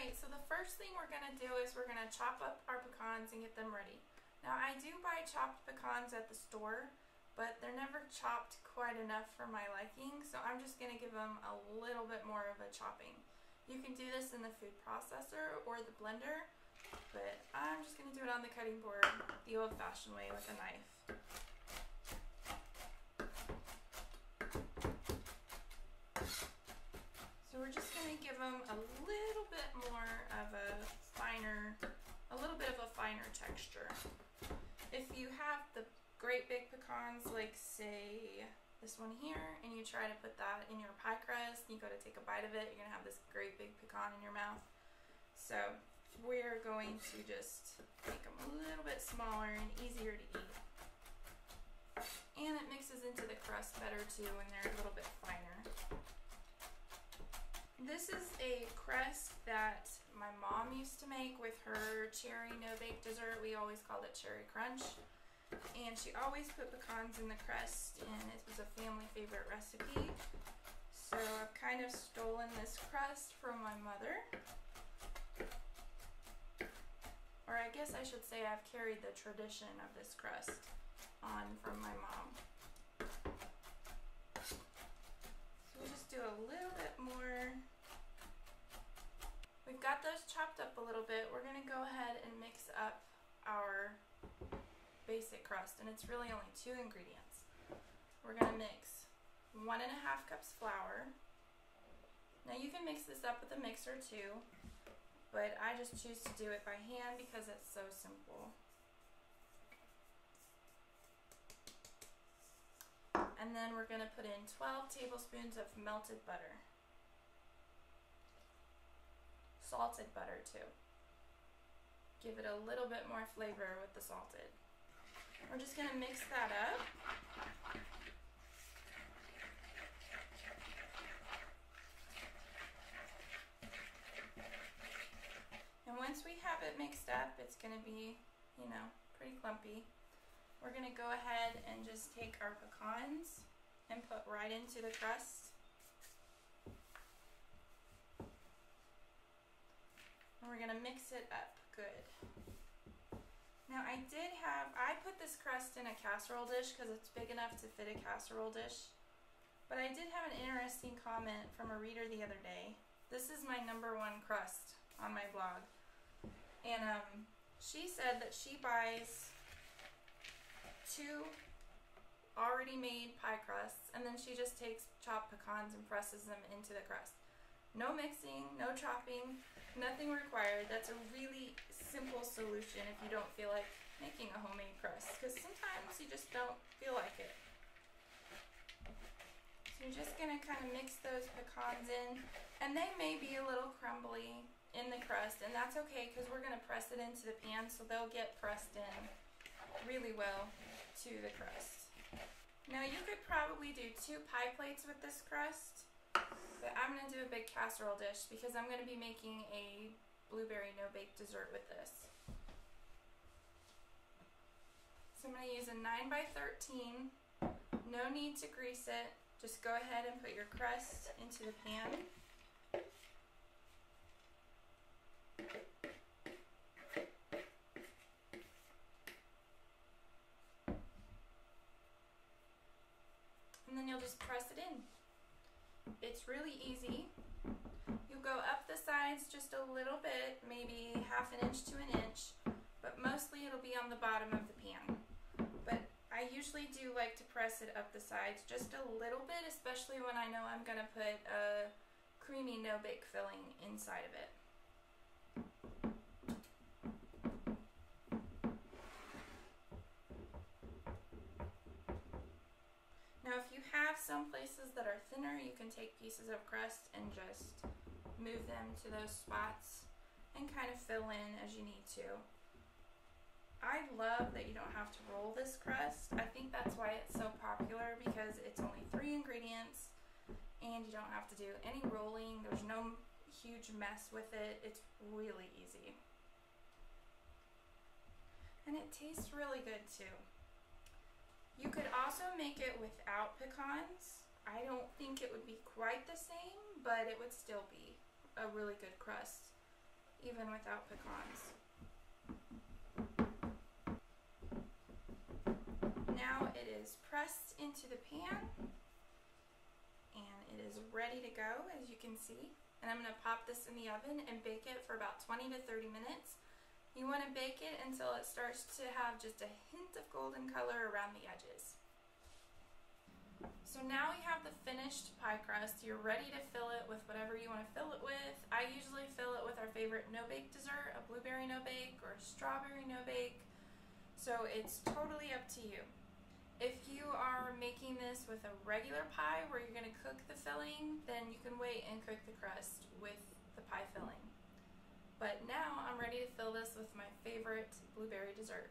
So the first thing we're going to do is we're going to chop up our pecans and get them ready. Now I do buy chopped pecans at the store, but they're never chopped quite enough for my liking, so I'm just going to give them a little bit more of a chopping. You can do this in the food processor or the blender, but I'm just going to do it on the cutting board the old-fashioned way with a knife. So we're just going to give them a finer, a little bit of a finer texture. If you have the great big pecans, like say this one here, and you try to put that in your pie crust, you go to take a bite of it, you're to have this great big pecan in your mouth. So we're going to just make them a little bit smaller and easier to eat. And it mixes into the crust better too when they're a little bit finer. This is a crust that my mom used to make with her cherry no-bake dessert. We always called it cherry crunch. And she always put pecans in the crust and it was a family favorite recipe. So I've kind of stolen this crust from my mother. Or I guess I should say I've carried the tradition of this crust on from my mom. So we'll just do a little We've got those chopped up a little bit. We're going to go ahead and mix up our basic crust, and it's really only two ingredients. We're going to mix one and a half cups flour. Now you can mix this up with a mixer too, but I just choose to do it by hand because it's so simple. And then we're going to put in 12 tablespoons of melted butter salted butter too. Give it a little bit more flavor with the salted. We're just gonna mix that up. And once we have it mixed up, it's gonna be, you know, pretty clumpy. We're gonna go ahead and just take our pecans and put right into the crust. And we're gonna mix it up good. Now I did have, I put this crust in a casserole dish because it's big enough to fit a casserole dish. But I did have an interesting comment from a reader the other day. This is my number one crust on my blog. And um, she said that she buys two already made pie crusts and then she just takes chopped pecans and presses them into the crust. No mixing, no chopping, Nothing required. That's a really simple solution if you don't feel like making a homemade crust because sometimes you just don't feel like it. So you're just going to kind of mix those pecans in and they may be a little crumbly in the crust and that's okay because we're going to press it into the pan so they'll get pressed in really well to the crust. Now you could probably do two pie plates with this crust but I'm going to do a big casserole dish because I'm going to be making a blueberry no-bake dessert with this. So I'm going to use a 9 by 13 No need to grease it. Just go ahead and put your crust into the pan. And then you'll just press it in. It's really easy. You go up the sides just a little bit, maybe half an inch to an inch, but mostly it'll be on the bottom of the pan. But I usually do like to press it up the sides just a little bit, especially when I know I'm going to put a creamy no-bake filling inside of it. Now if you have some places that are thinner, you can take pieces of crust and just move them to those spots and kind of fill in as you need to. I love that you don't have to roll this crust. I think that's why it's so popular because it's only three ingredients and you don't have to do any rolling. There's no huge mess with it. It's really easy. And it tastes really good too. You could also make it without pecans. I don't think it would be quite the same, but it would still be a really good crust. even without pecans. Now it is pressed into the pan and it is ready to go as you can see. And I'm going to pop this in the oven and bake it for about 20 to 30 minutes. You want to bake it until it starts to have just a hint of golden color around the edges. So now we have the finished pie crust. You're ready to fill it with whatever you want to fill it with. I usually fill it with our favorite no-bake dessert, a blueberry no-bake or a strawberry no-bake. So it's totally up to you. If you are making this with a regular pie where you're going to cook the filling, then you can wait and cook the crust with the pie filling. But now I'm ready to fill this with my favorite blueberry dessert.